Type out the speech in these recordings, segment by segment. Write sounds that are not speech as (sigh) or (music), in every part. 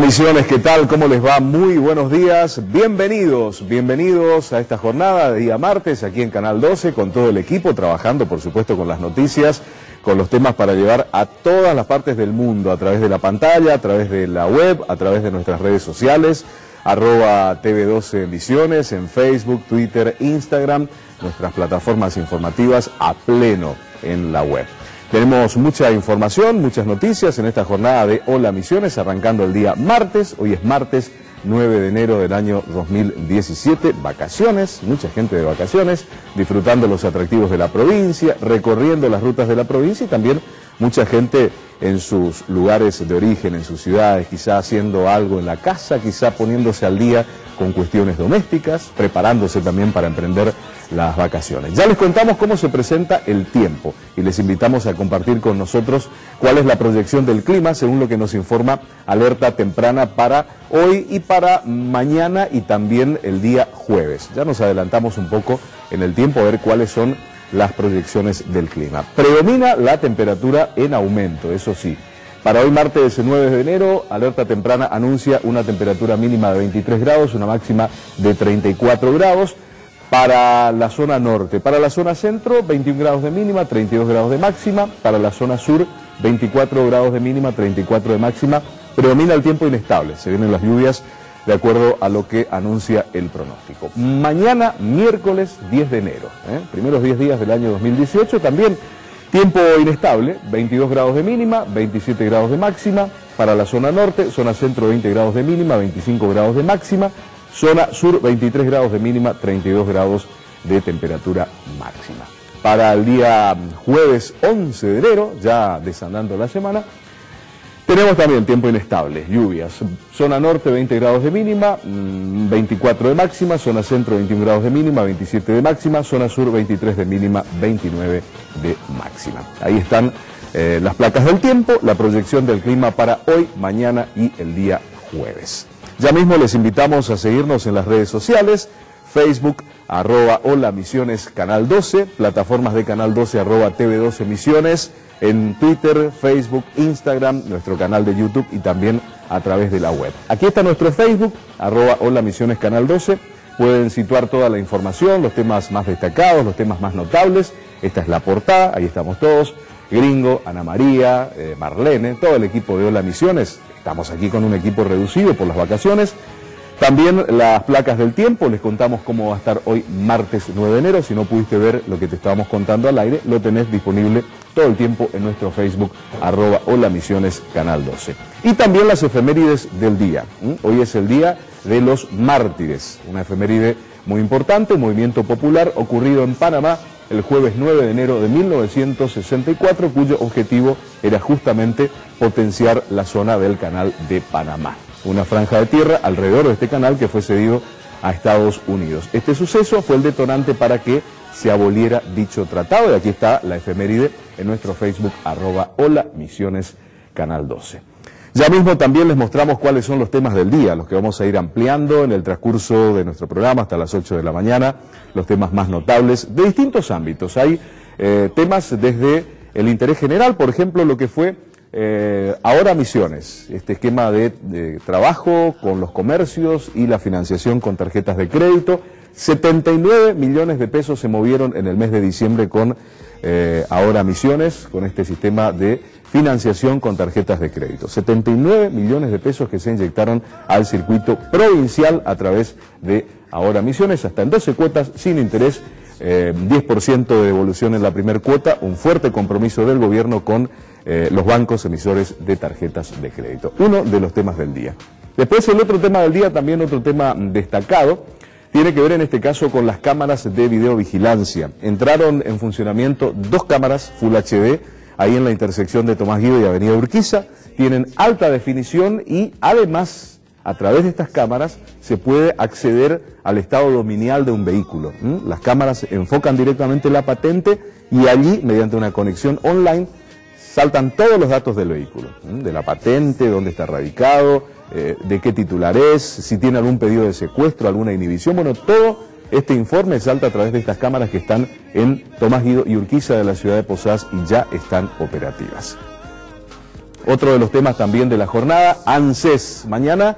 Misiones, ¿qué tal? ¿Cómo les va? Muy buenos días. Bienvenidos, bienvenidos a esta jornada de día martes aquí en Canal 12 con todo el equipo trabajando, por supuesto, con las noticias, con los temas para llevar a todas las partes del mundo a través de la pantalla, a través de la web, a través de nuestras redes sociales, arroba TV12 Misiones en Facebook, Twitter, Instagram, nuestras plataformas informativas a pleno en la web. Tenemos mucha información, muchas noticias en esta jornada de Hola Misiones, arrancando el día martes. Hoy es martes 9 de enero del año 2017. Vacaciones, mucha gente de vacaciones, disfrutando los atractivos de la provincia, recorriendo las rutas de la provincia y también mucha gente en sus lugares de origen, en sus ciudades, quizá haciendo algo en la casa, quizá poniéndose al día con cuestiones domésticas, preparándose también para emprender las vacaciones. Ya les contamos cómo se presenta el tiempo y les invitamos a compartir con nosotros cuál es la proyección del clima según lo que nos informa Alerta Temprana para hoy y para mañana y también el día jueves. Ya nos adelantamos un poco en el tiempo a ver cuáles son las proyecciones del clima. Predomina la temperatura en aumento, eso sí. Para hoy martes 9 de enero, Alerta Temprana anuncia una temperatura mínima de 23 grados, una máxima de 34 grados para la zona norte. Para la zona centro, 21 grados de mínima, 32 grados de máxima. Para la zona sur, 24 grados de mínima, 34 de máxima. Predomina el tiempo inestable, se vienen las lluvias de acuerdo a lo que anuncia el pronóstico. Mañana, miércoles 10 de enero, ¿eh? primeros 10 días del año 2018, también tiempo inestable, 22 grados de mínima, 27 grados de máxima. Para la zona norte, zona centro 20 grados de mínima, 25 grados de máxima. Zona sur 23 grados de mínima, 32 grados de temperatura máxima. Para el día jueves 11 de enero, ya desandando la semana, tenemos también tiempo inestable, lluvias. Zona norte 20 grados de mínima, 24 mm, de máxima, zona centro 21 grados de mínima, 27 de máxima, zona sur 23 de mínima, 29 de máxima. Ahí están eh, las placas del tiempo, la proyección del clima para hoy, mañana y el día jueves. Ya mismo les invitamos a seguirnos en las redes sociales, Facebook, arroba Hola Misiones Canal 12, plataformas de Canal 12, arroba TV 12 Misiones, en Twitter, Facebook, Instagram, nuestro canal de YouTube y también a través de la web. Aquí está nuestro Facebook, arroba Hola Misiones Canal 12. Pueden situar toda la información, los temas más destacados, los temas más notables. Esta es la portada, ahí estamos todos. Gringo, Ana María, eh, Marlene, todo el equipo de Hola Misiones Estamos aquí con un equipo reducido por las vacaciones. También las placas del tiempo, les contamos cómo va a estar hoy martes 9 de enero. Si no pudiste ver lo que te estábamos contando al aire, lo tenés disponible todo el tiempo en nuestro Facebook, arroba Hola Misiones Canal 12. Y también las efemérides del día. Hoy es el día de los mártires, una efeméride muy importante, un movimiento popular ocurrido en Panamá el jueves 9 de enero de 1964, cuyo objetivo era justamente potenciar la zona del canal de Panamá. Una franja de tierra alrededor de este canal que fue cedido a Estados Unidos. Este suceso fue el detonante para que se aboliera dicho tratado y aquí está la efeméride en nuestro Facebook arroba hola misiones canal 12. Ya mismo también les mostramos cuáles son los temas del día, los que vamos a ir ampliando en el transcurso de nuestro programa hasta las 8 de la mañana, los temas más notables de distintos ámbitos. Hay eh, temas desde el interés general, por ejemplo, lo que fue eh, ahora misiones, este esquema de, trabajo con los comercios y la financiación con tarjetas de crédito. 79 millones de pesos se movieron en el mes de diciembre con eh, ahora misiones, con este sistema de financiación con tarjetas de crédito. 79 millones de pesos que se inyectaron al circuito provincial a través de ahora misiones, hasta en 12 cuotas sin interés, 10% eh, de devolución en la primera cuota, un fuerte compromiso del gobierno con eh, los bancos emisores de tarjetas de crédito. Uno de los temas del día. Después el otro tema del día, también otro tema destacado, tiene que ver en este caso con las cámaras de videovigilancia. Entraron en funcionamiento dos cámaras Full HD ahí en la intersección de Tomás Guido y Avenida Urquiza, tienen alta definición y además a través de estas cámaras se puede acceder al estado dominial de un vehículo. Las cámaras enfocan directamente la patente y allí, mediante una conexión online, saltan todos los datos del vehículo, de la patente, dónde está radicado, eh, de qué titular es, si tiene algún pedido de secuestro, alguna inhibición, bueno, todo este informe salta a través de estas cámaras que están en Tomás Guido y Urquiza de la ciudad de Posadas y ya están operativas. Otro de los temas también de la jornada, ANSES. Mañana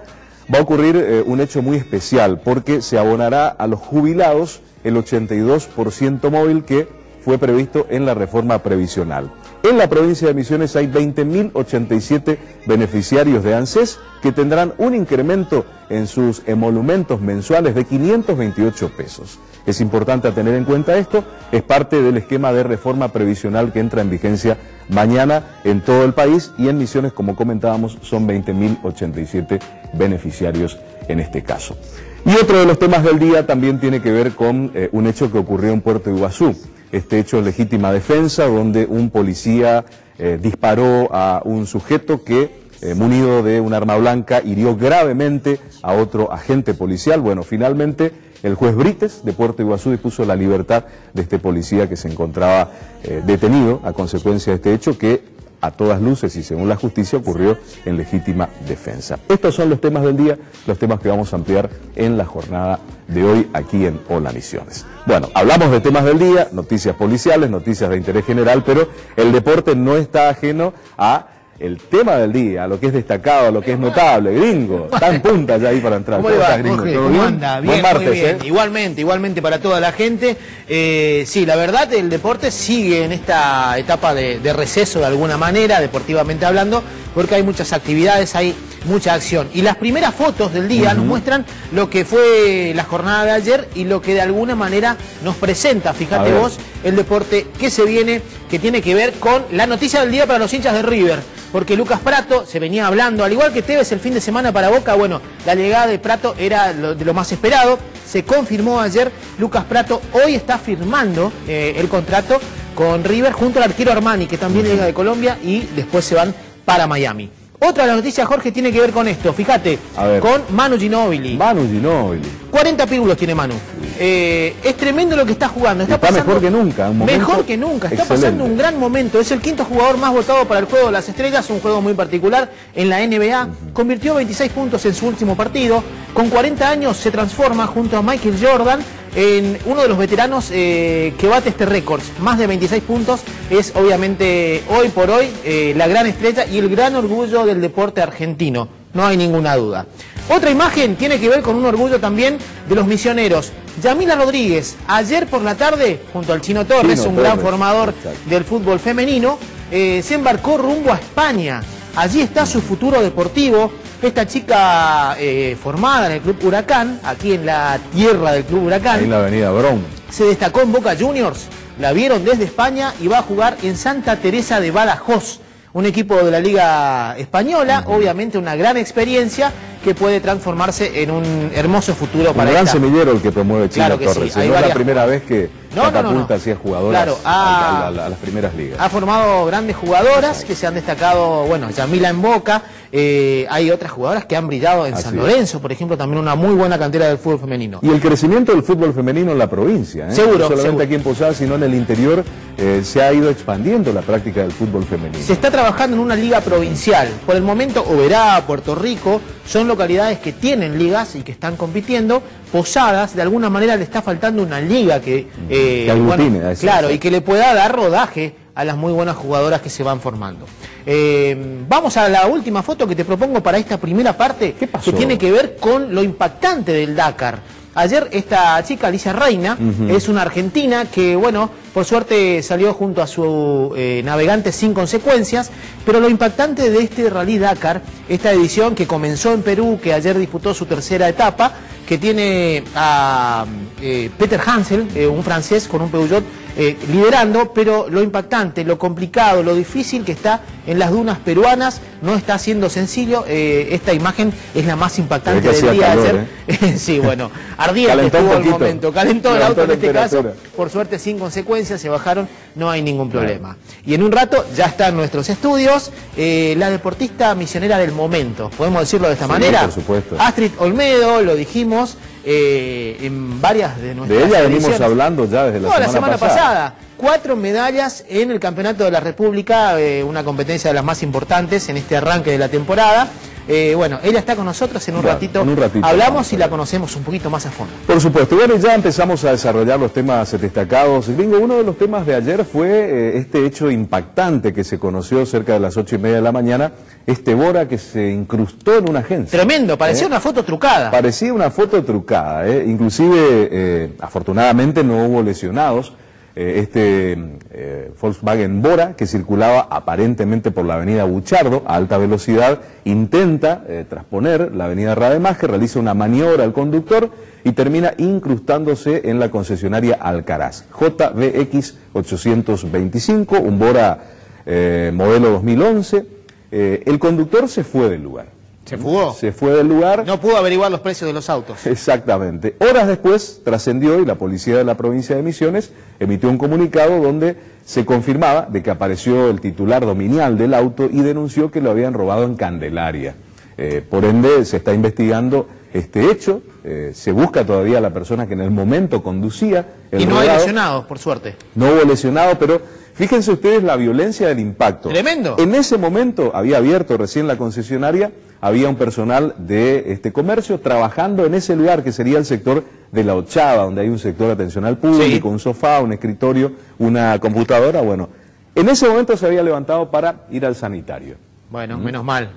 va a ocurrir eh, un hecho muy especial porque se abonará a los jubilados el 82% móvil que fue previsto en la reforma previsional. En la provincia de Misiones hay 20.087 beneficiarios de ANSES que tendrán un incremento en sus emolumentos mensuales de 528 pesos. Es importante tener en cuenta esto, es parte del esquema de reforma previsional que entra en vigencia mañana en todo el país y en Misiones, como comentábamos, son 20.087 beneficiarios en este caso. Y otro de los temas del día también tiene que ver con eh, un hecho que ocurrió en Puerto Iguazú este hecho legítima defensa, donde un policía eh, disparó a un sujeto que, eh, munido de un arma blanca, hirió gravemente a otro agente policial. Bueno, finalmente el juez Brites de Puerto Iguazú dispuso la libertad de este policía que se encontraba eh, detenido a consecuencia de este hecho que a todas luces y según la justicia ocurrió en legítima defensa. Estos son los temas del día, los temas que vamos a ampliar en la jornada de hoy aquí en Hola Misiones. Bueno, hablamos de temas del día, noticias policiales, noticias de interés general, pero el deporte no está ajeno a el tema del día, lo que es destacado, lo que es notable, gringo, está en punta ya ahí para entrar. ¿Cómo, va, gringo? ¿Cómo anda? Bien, muy bien. ¿eh? Igualmente, igualmente para toda la gente. Eh, sí, la verdad, el deporte sigue en esta etapa de, receso de alguna manera, deportivamente hablando, porque hay muchas actividades, hay mucha acción. Y las primeras fotos del día nos muestran lo que fue la jornada de ayer y lo que de alguna manera nos presenta, fíjate vos, el deporte que se viene, que tiene que ver con la noticia del día para los hinchas de River porque Lucas Prato se venía hablando, al igual que Tevez el fin de semana para Boca, bueno, la llegada de Prato era de lo más esperado, se confirmó ayer, Lucas Prato hoy está firmando eh, el contrato con River junto al arquero Armani, que también llega de Colombia y después se van para Miami. Otra de las noticias, Jorge, tiene que ver con esto. Fíjate, con Manu Ginóbili. Manu Ginóbili. 40 pílulos tiene Manu. Eh, es tremendo lo que está jugando. Está, mejor que nunca. mejor que nunca. Está pasando un gran momento. Es el quinto jugador más votado para el juego de las estrellas, un juego muy particular en la NBA. Convirtió 26 puntos en su último partido. Con 40 años se transforma junto a Michael Jordan en uno de los veteranos eh, que bate este récord, más de 26 puntos, es obviamente hoy por hoy eh, la gran estrella y el gran orgullo del deporte argentino, no hay ninguna duda. Otra imagen tiene que ver con un orgullo también de los misioneros. Yamila Rodríguez, ayer por la tarde, junto al Chino Torres, un gran formador del fútbol femenino, eh, se embarcó rumbo a España. Allí está su futuro deportivo, esta chica eh, formada en el Club Huracán, aquí en la tierra del Club Huracán. En la avenida Bron. Se destacó en Boca Juniors, la vieron desde España y va a jugar en Santa Teresa de Badajoz, un equipo de la Liga Española, obviamente una gran experiencia que puede transformarse en un hermoso futuro para Un gran semillero el que promueve Chile claro Torres. no es la primera vez que no, catapulta así a jugadoras a, las primeras ligas. Ha formado grandes jugadoras que se han destacado, bueno, Yamila en Boca, eh, hay otras jugadoras que han brillado en San Lorenzo, por ejemplo, también una muy buena cantera del fútbol femenino. Y el crecimiento del fútbol femenino en la provincia, ¿eh? Seguro. No solamente aquí en Posada, sino en el interior, eh, se ha ido expandiendo la práctica del fútbol femenino. Se está trabajando en una liga provincial. Por el momento, Oberá, Puerto Rico, son localidades que tienen ligas y que están compitiendo. Posadas, de alguna manera le está faltando una liga que, eh, claro, y que le pueda dar rodaje a las muy buenas jugadoras que se van formando. Eh, vamos a la última foto que te propongo para esta primera parte, que tiene que ver con lo impactante del Dakar. Ayer esta chica, Alicia Reina, es una argentina que, bueno, por suerte salió junto a su eh, navegante sin consecuencias, pero lo impactante de este Rally Dakar, esta edición que comenzó en Perú, que ayer disputó su tercera etapa, que tiene a eh, Peter Hansel, eh, un francés con un Peugeot, liderando, pero lo impactante, lo complicado, lo difícil que está en las dunas peruanas, no está siendo sencillo. esta imagen es la más impactante del día ayer. (laughs) sí, bueno, ardiente (laughs) estuvo el momento, calentó el auto en este caso, por suerte sin consecuencias se bajaron, no hay ningún problema. Y en un rato ya están nuestros estudios, eh, la deportista misionera del momento, podemos decirlo de esta manera. Por supuesto. Astrid Olmedo, lo dijimos eh, en varias de nuestras De ella venimos hablando ya desde la, semana, la semana pasada. Cuatro medallas en el Campeonato de la República, eh, una competencia de las más importantes en este arranque de la temporada. Eh, bueno, ella está con nosotros en un, ratito, un ratito. Hablamos y la conocemos un poquito más a fondo. Por supuesto. Bueno, ya empezamos a desarrollar los temas destacados. Gringo, uno de los temas de ayer fue eh, este hecho impactante que se conoció cerca de las ocho y media de la mañana. Este Bora que se incrustó en una agencia. Tremendo, parecía una foto trucada. Parecía una foto trucada. Inclusive, afortunadamente, no hubo lesionados. Eh, este eh, Volkswagen Bora, que circulaba aparentemente por la avenida Buchardo a alta velocidad, intenta eh, transponer la avenida Rademacher, realiza una maniobra al conductor y termina incrustándose en la concesionaria Alcaraz. JBX 825, un Bora modelo 2011. el conductor se fue del lugar. ¿Se fugó? Se fue del lugar. No pudo averiguar los precios de los autos. Exactamente. Horas después trascendió y la policía de la provincia de Misiones emitió un comunicado donde se confirmaba de que apareció el titular dominial del auto y denunció que lo habían robado en Candelaria. Eh, por ende, se está investigando este hecho, eh, se busca todavía a la persona que en el momento conducía el Y no hay lesionados, por suerte. No hubo lesionados, pero fíjense ustedes la violencia del impacto. Tremendo. En ese momento había abierto recién la concesionaria había un personal de este comercio trabajando en ese lugar que sería el sector de la Ochava, donde hay un sector de atención al público, un sofá, un escritorio, una computadora, bueno. En ese momento se había levantado para ir al sanitario. Bueno, menos mal.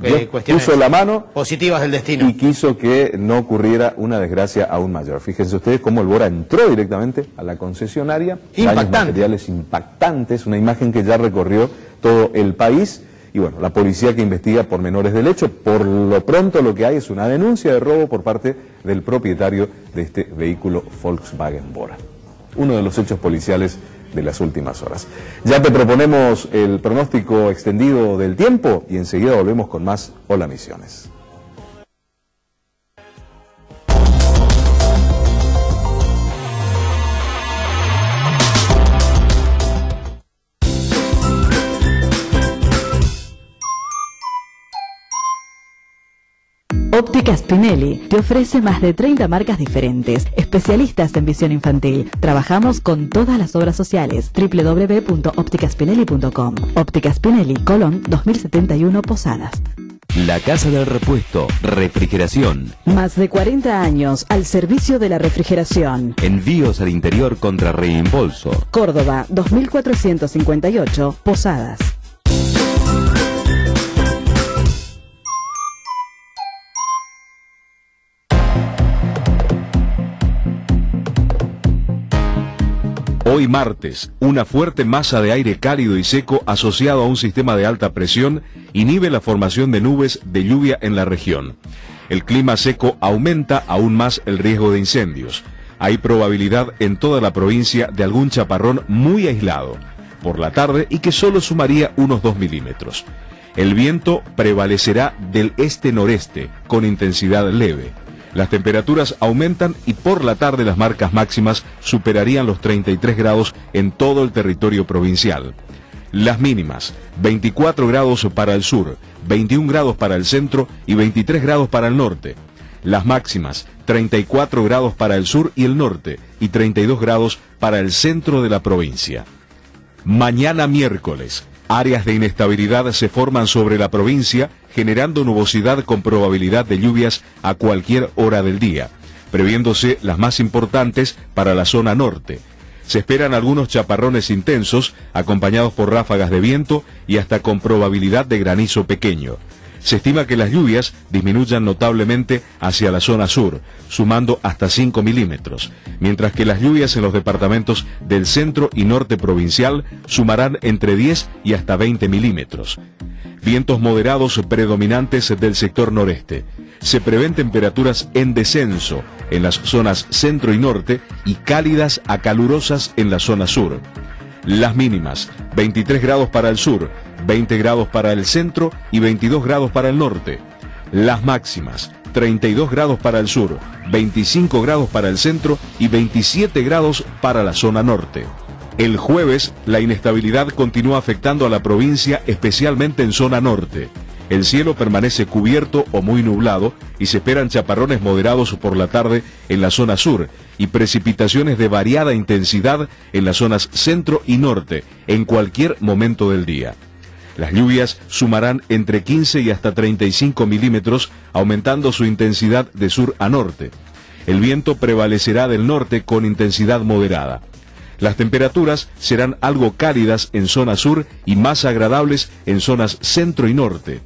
puso la mano positivas del destino. Y quiso que no ocurriera una desgracia aún mayor. Fíjense ustedes cómo el Bora entró directamente a la concesionaria. Impactante. materiales impactantes, una imagen que ya recorrió todo el país y bueno, la policía que investiga por menores del hecho, por lo pronto lo que hay es una denuncia de robo por parte del propietario de este vehículo Volkswagen Bora. Uno de los hechos policiales de las últimas horas. Ya te proponemos el pronóstico extendido del tiempo y enseguida volvemos con más Hola Misiones. Óptica Spinelli te ofrece más de 30 marcas diferentes, especialistas en visión infantil. Trabajamos con todas las obras sociales. www.opticaspinelli.com. Óptica Spinelli, Colón 2071 Posadas. La Casa del Repuesto, refrigeración. Más de 40 años al servicio de la refrigeración. Envíos al interior contra reembolso. Córdoba 2458 Posadas. Hoy martes, una fuerte masa de aire cálido y seco asociado a un sistema de alta presión inhibe la formación de nubes de lluvia en la región. El clima seco aumenta aún más el riesgo de incendios. Hay probabilidad en toda la provincia de algún chaparrón muy aislado por la tarde y que solo sumaría unos 2 milímetros. El viento prevalecerá del este-noreste con intensidad leve. Las temperaturas aumentan y por la tarde las marcas máximas superarían los 33 grados en todo el territorio provincial. Las mínimas, 24 grados para el sur, 21 grados para el centro y 23 grados para el norte. Las máximas, 34 grados para el sur y el norte y 32 grados para el centro de la provincia. Mañana miércoles, Áreas de inestabilidad se forman sobre la provincia, generando nubosidad con probabilidad de lluvias a cualquier hora del día, previéndose las más importantes para la zona norte. Se esperan algunos chaparrones intensos, acompañados por ráfagas de viento y hasta con probabilidad de granizo pequeño. Se estima que las lluvias disminuyan notablemente hacia la zona sur, sumando hasta 5 milímetros, mientras que las lluvias en los departamentos del centro y norte provincial sumarán entre 10 y hasta 20 milímetros. Vientos moderados predominantes del sector noreste. Se prevén temperaturas en descenso en las zonas centro y norte y cálidas a calurosas en la zona sur. Las mínimas, 23 grados para el sur, 20 grados para el centro y 22 grados para el norte. Las máximas, 32 grados para el sur, 25 grados para el centro y 27 grados para la zona norte. El jueves, la inestabilidad continúa afectando a la provincia, especialmente en zona norte. El cielo permanece cubierto o muy nublado y se esperan chaparrones moderados por la tarde en la zona sur y precipitaciones de variada intensidad en las zonas centro y norte en cualquier momento del día. Las lluvias sumarán entre 15 y hasta 35 milímetros, aumentando su intensidad de sur a norte. El viento prevalecerá del norte con intensidad moderada. Las temperaturas serán algo cálidas en zona sur y más agradables en zonas centro y norte.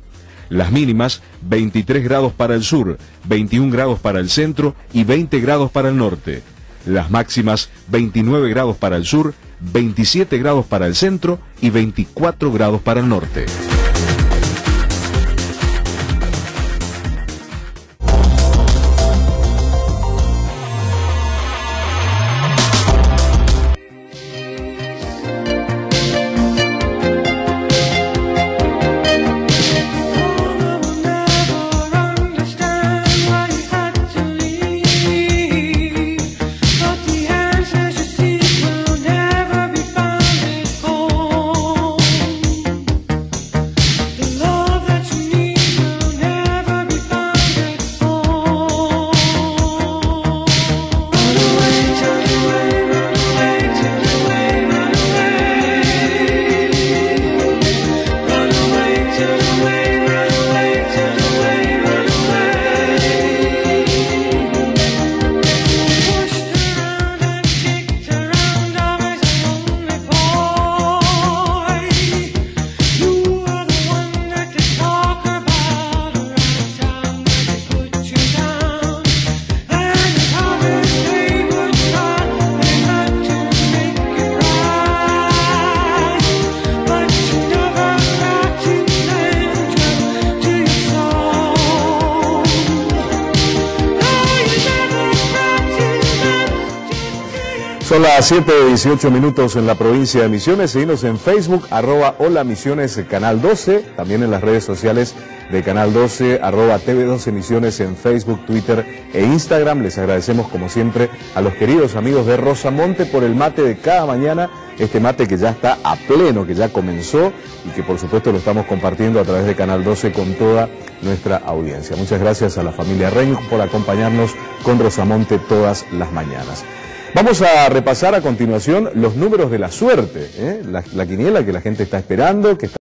Las mínimas 23 grados para el sur, 21 grados para el centro y 20 grados para el norte. Las máximas 29 grados para el sur, 27 grados para el centro y 24 grados para el norte. Las 7 de 18 minutos en la provincia de Misiones. Seguimos en Facebook, arroba Hola Misiones Canal 12, también en las redes sociales de Canal 12, arroba TV12 Misiones en Facebook, Twitter e Instagram. Les agradecemos como siempre a los queridos amigos de Rosamonte por el mate de cada mañana, este mate que ya está a pleno, que ya comenzó y que por supuesto lo estamos compartiendo a través de Canal 12 con toda nuestra audiencia. Muchas gracias a la familia Reño por acompañarnos con Rosamonte todas las mañanas. Vamos a repasar a continuación los números de la suerte, ¿eh? la, la, quiniela que la gente está esperando, que está